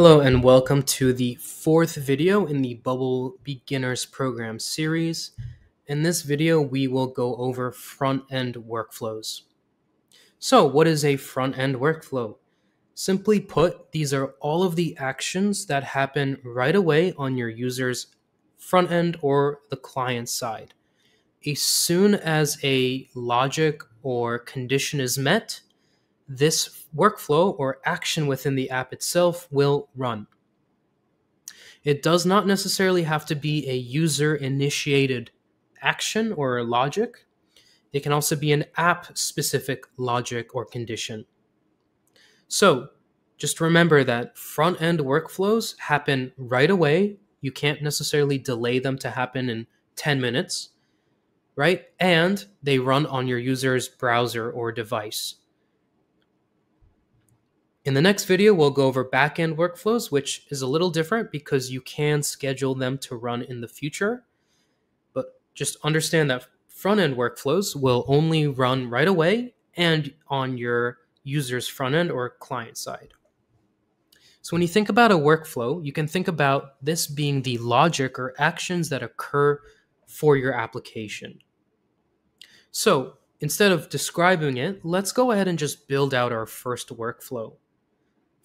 Hello and welcome to the fourth video in the Bubble Beginners Program series. In this video, we will go over front-end workflows. So what is a front-end workflow? Simply put, these are all of the actions that happen right away on your user's front end or the client side. As soon as a logic or condition is met, this workflow or action within the app itself will run. It does not necessarily have to be a user initiated action or logic. It can also be an app specific logic or condition. So just remember that front end workflows happen right away. You can't necessarily delay them to happen in 10 minutes, right? And they run on your user's browser or device. In the next video, we'll go over backend workflows, which is a little different because you can schedule them to run in the future. But just understand that front end workflows will only run right away and on your user's front end or client side. So when you think about a workflow, you can think about this being the logic or actions that occur for your application. So instead of describing it, let's go ahead and just build out our first workflow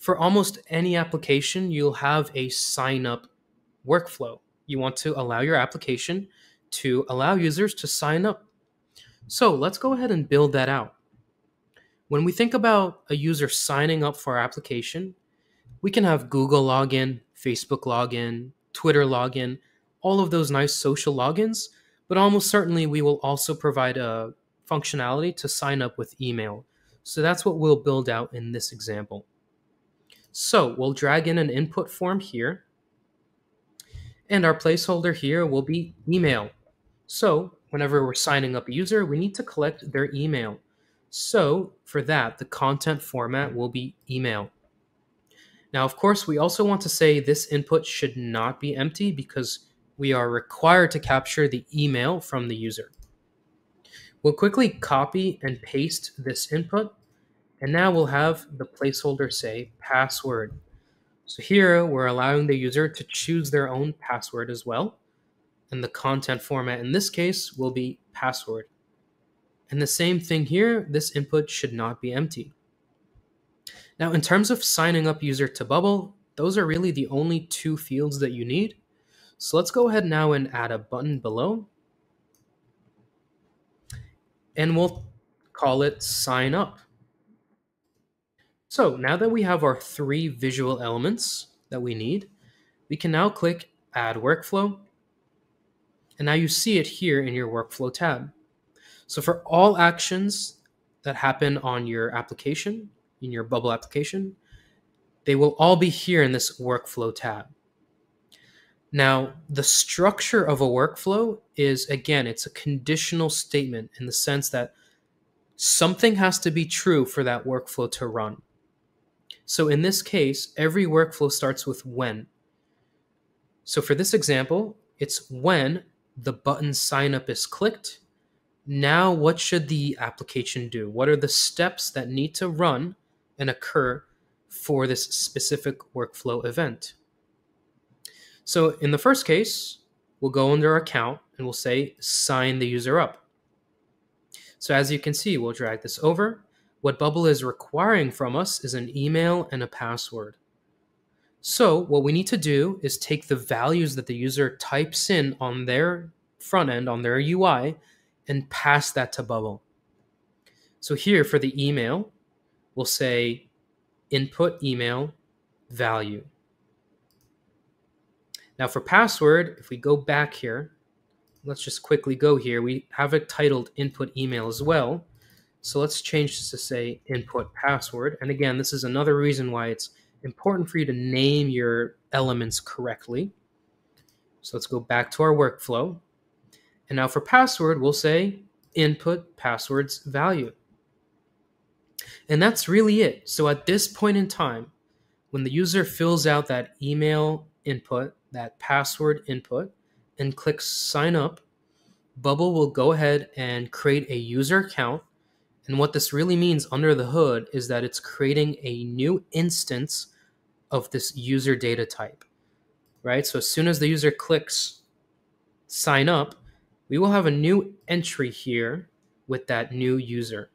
for almost any application, you'll have a sign up workflow. You want to allow your application to allow users to sign up. So let's go ahead and build that out. When we think about a user signing up for our application, we can have Google login, Facebook login, Twitter login, all of those nice social logins, but almost certainly we will also provide a functionality to sign up with email. So that's what we'll build out in this example. So we'll drag in an input form here. And our placeholder here will be email. So whenever we're signing up a user, we need to collect their email. So for that, the content format will be email. Now, of course, we also want to say this input should not be empty because we are required to capture the email from the user. We'll quickly copy and paste this input and now we'll have the placeholder say password. So here we're allowing the user to choose their own password as well. And the content format in this case will be password. And the same thing here, this input should not be empty. Now, in terms of signing up user to Bubble, those are really the only two fields that you need. So let's go ahead now and add a button below. And we'll call it sign up. So now that we have our three visual elements that we need, we can now click Add Workflow. And now you see it here in your Workflow tab. So for all actions that happen on your application, in your Bubble application, they will all be here in this Workflow tab. Now, the structure of a workflow is, again, it's a conditional statement in the sense that something has to be true for that workflow to run. So in this case, every workflow starts with when. So for this example, it's when the button sign up is clicked. Now, what should the application do? What are the steps that need to run and occur for this specific workflow event? So in the first case, we'll go under account and we'll say sign the user up. So as you can see, we'll drag this over what Bubble is requiring from us is an email and a password. So what we need to do is take the values that the user types in on their front end, on their UI, and pass that to Bubble. So here for the email, we'll say input email value. Now for password, if we go back here, let's just quickly go here. We have it titled input email as well. So let's change this to say input password. And again, this is another reason why it's important for you to name your elements correctly. So let's go back to our workflow. And now for password, we'll say input passwords value. And that's really it. So at this point in time, when the user fills out that email input, that password input, and clicks sign up, Bubble will go ahead and create a user account and what this really means under the hood is that it's creating a new instance of this user data type, right? So as soon as the user clicks sign up, we will have a new entry here with that new user.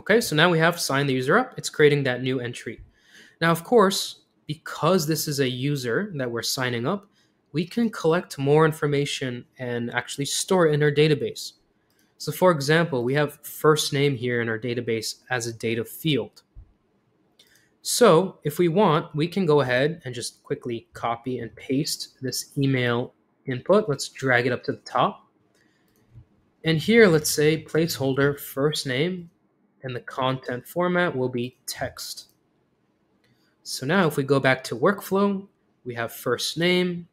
Okay, so now we have signed the user up. It's creating that new entry. Now, of course, because this is a user that we're signing up, we can collect more information and actually store it in our database. So for example, we have first name here in our database as a data field. So if we want, we can go ahead and just quickly copy and paste this email input. Let's drag it up to the top. And here, let's say placeholder first name and the content format will be text. So now if we go back to workflow, we have first name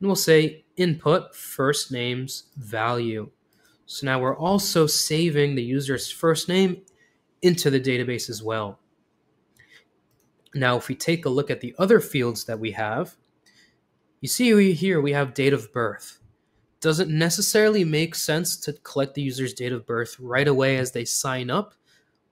and we'll say input first name's value. So now we're also saving the user's first name into the database as well. Now, if we take a look at the other fields that we have, you see here we have date of birth. Does it necessarily make sense to collect the user's date of birth right away as they sign up?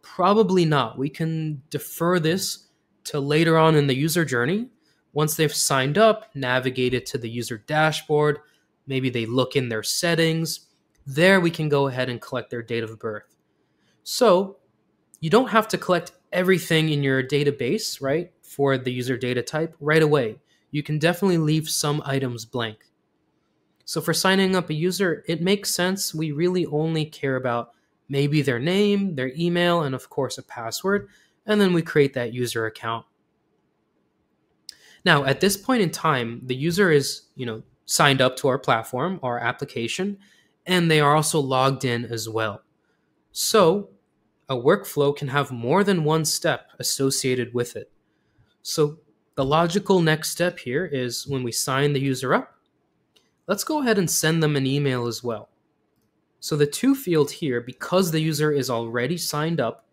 Probably not. We can defer this to later on in the user journey. Once they've signed up, navigate it to the user dashboard, maybe they look in their settings. There we can go ahead and collect their date of birth. So you don't have to collect everything in your database, right, for the user data type right away. You can definitely leave some items blank. So for signing up a user, it makes sense. We really only care about maybe their name, their email, and of course a password, and then we create that user account. Now, at this point in time, the user is, you know, signed up to our platform, our application, and they are also logged in as well. So, a workflow can have more than one step associated with it. So the logical next step here is when we sign the user up, let's go ahead and send them an email as well. So the to field here, because the user is already signed up,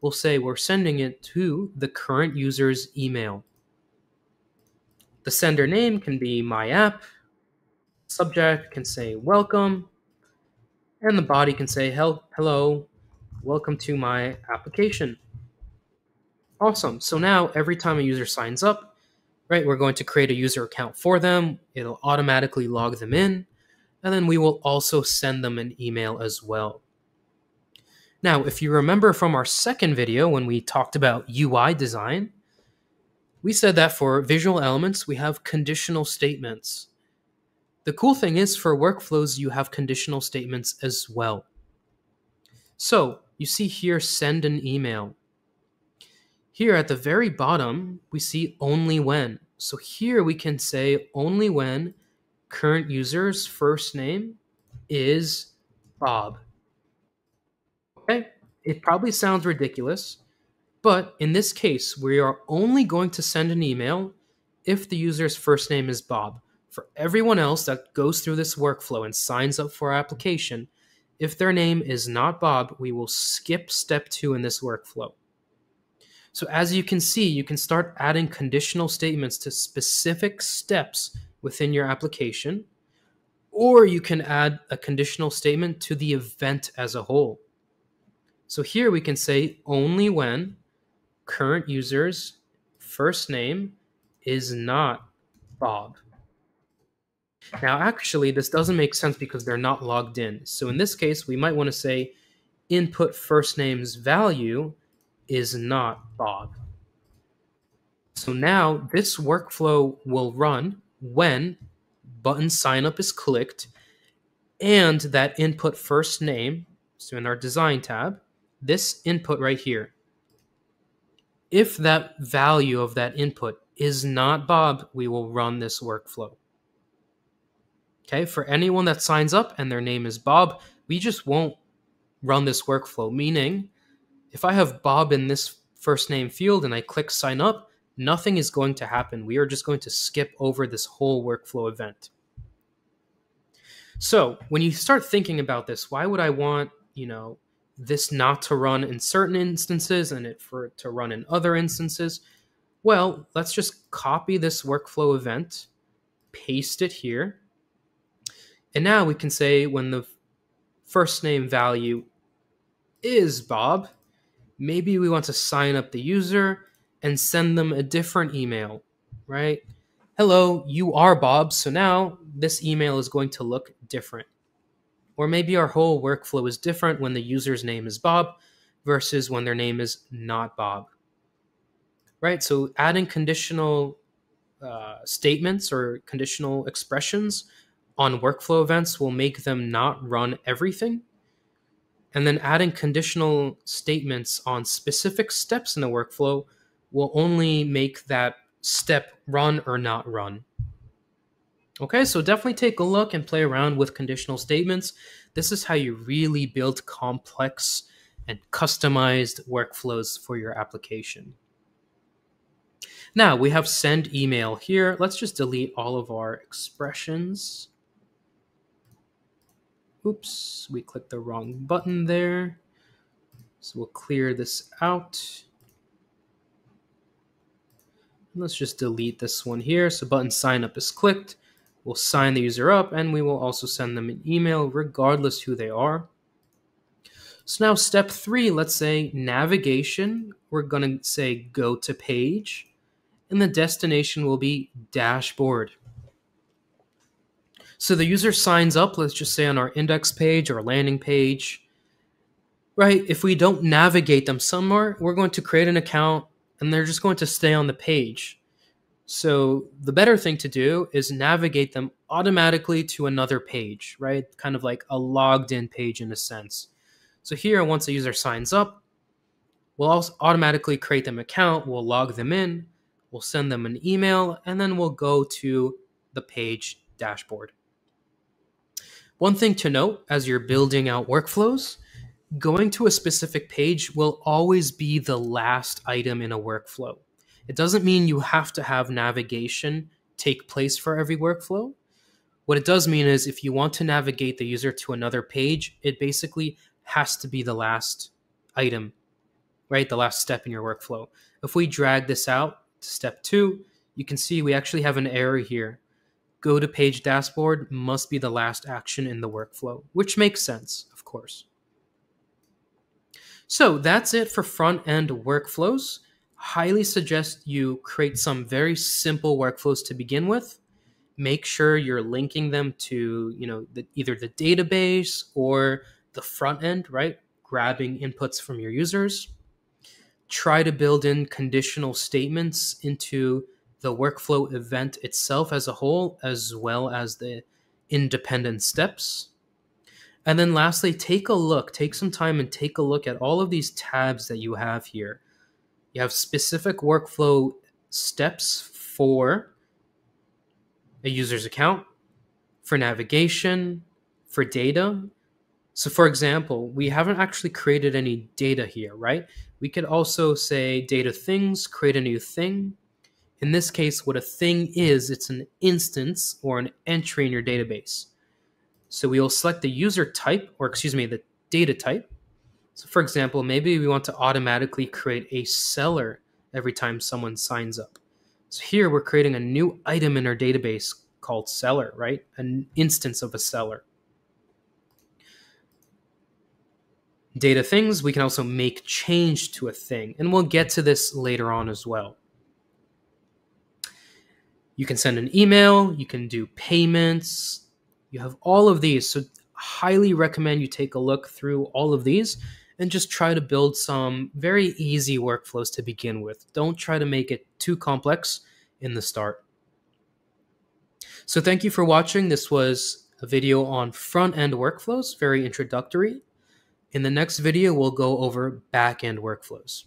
will say we're sending it to the current user's email. The sender name can be my app, subject can say welcome, and the body can say hello, welcome to my application. Awesome. So now every time a user signs up, right, we're going to create a user account for them. It'll automatically log them in. And then we will also send them an email as well. Now, if you remember from our second video when we talked about UI design, we said that for visual elements, we have conditional statements. The cool thing is for workflows, you have conditional statements as well. So you see here, send an email. Here at the very bottom, we see only when. So here we can say only when current user's first name is Bob. Okay, it probably sounds ridiculous, but in this case, we are only going to send an email if the user's first name is Bob. For everyone else that goes through this workflow and signs up for our application, if their name is not Bob, we will skip step two in this workflow. So as you can see, you can start adding conditional statements to specific steps within your application, or you can add a conditional statement to the event as a whole. So here we can say only when current user's first name is not Bob. Now, actually, this doesn't make sense because they're not logged in. So in this case, we might want to say input first name's value is not Bob. So now this workflow will run when button sign up is clicked and that input first name, so in our design tab, this input right here, if that value of that input is not Bob, we will run this workflow. Okay, for anyone that signs up and their name is Bob, we just won't run this workflow, meaning if I have Bob in this first name field and I click sign up, nothing is going to happen. We are just going to skip over this whole workflow event. So when you start thinking about this, why would I want, you know, this not to run in certain instances and it for it to run in other instances? Well, let's just copy this workflow event, paste it here. And now we can say when the first name value is Bob, maybe we want to sign up the user and send them a different email, right? Hello, you are Bob. So now this email is going to look different. Or maybe our whole workflow is different when the user's name is Bob versus when their name is not Bob. Right? So adding conditional uh, statements or conditional expressions on workflow events will make them not run everything. And then adding conditional statements on specific steps in the workflow will only make that step run or not run. Okay, so definitely take a look and play around with conditional statements. This is how you really build complex and customized workflows for your application. Now we have send email here. Let's just delete all of our expressions. Oops, we clicked the wrong button there. So we'll clear this out. Let's just delete this one here. So button sign up is clicked. We'll sign the user up and we will also send them an email regardless who they are. So now step three, let's say navigation. We're going to say go to page and the destination will be dashboard. So the user signs up, let's just say on our index page or landing page, right? If we don't navigate them somewhere, we're going to create an account and they're just going to stay on the page. So the better thing to do is navigate them automatically to another page, right? Kind of like a logged in page in a sense. So here, once a user signs up, we'll also automatically create them account, we'll log them in, we'll send them an email, and then we'll go to the page dashboard. One thing to note as you're building out workflows, going to a specific page will always be the last item in a workflow. It doesn't mean you have to have navigation take place for every workflow. What it does mean is if you want to navigate the user to another page, it basically has to be the last item, right? The last step in your workflow. If we drag this out to step two, you can see we actually have an error here go to page dashboard must be the last action in the workflow, which makes sense, of course. So that's it for front end workflows. Highly suggest you create some very simple workflows to begin with. Make sure you're linking them to, you know, the, either the database or the front end, right? Grabbing inputs from your users. Try to build in conditional statements into the workflow event itself as a whole, as well as the independent steps. And then lastly, take a look, take some time and take a look at all of these tabs that you have here. You have specific workflow steps for a user's account, for navigation, for data. So for example, we haven't actually created any data here, right? We could also say data things, create a new thing, in this case, what a thing is, it's an instance or an entry in your database. So we will select the user type, or excuse me, the data type. So for example, maybe we want to automatically create a seller every time someone signs up. So here we're creating a new item in our database called seller, right? An instance of a seller. Data things, we can also make change to a thing, and we'll get to this later on as well. You can send an email, you can do payments, you have all of these. So, highly recommend you take a look through all of these and just try to build some very easy workflows to begin with. Don't try to make it too complex in the start. So, thank you for watching. This was a video on front end workflows, very introductory. In the next video, we'll go over back end workflows.